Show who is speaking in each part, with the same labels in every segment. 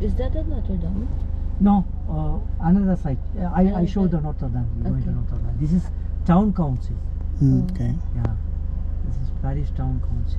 Speaker 1: Is that at Notre Dame?
Speaker 2: No, uh, another side. Uh, I, I
Speaker 1: Another
Speaker 2: showed the. Notre Dame. We went to Notre Dame. This is town council.
Speaker 3: Mm, okay.
Speaker 2: Yeah, this is Paris town council.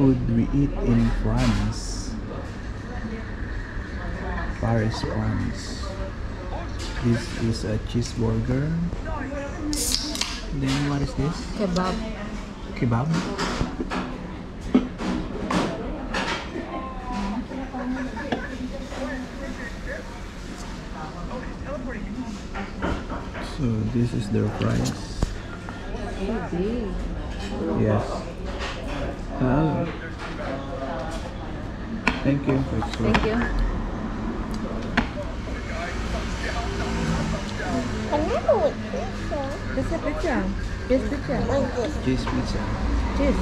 Speaker 4: Food we eat in France. Paris, France. This is a cheeseburger. Then what is this?
Speaker 1: Kebab.
Speaker 4: Kebab. So this is their price. Yes. Ah. Thank you.
Speaker 1: Thank you.
Speaker 5: Another pizza.
Speaker 1: This a picture. This picture.
Speaker 5: This.
Speaker 4: cheese pizza.
Speaker 1: Cheese.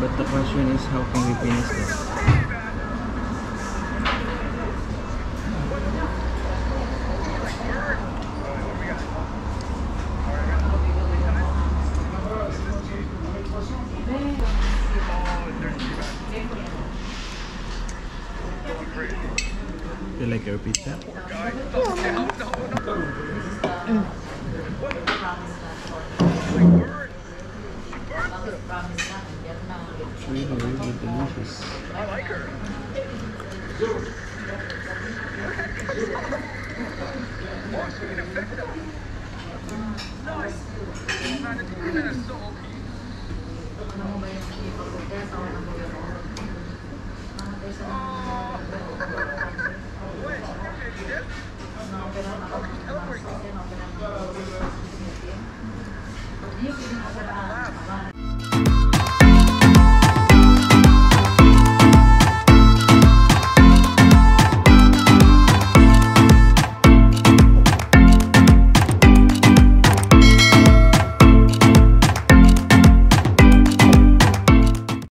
Speaker 4: But the question is how can we finish this? beat that. Three to read with the notice. I like her. Nice. Oh. Hier kunnen we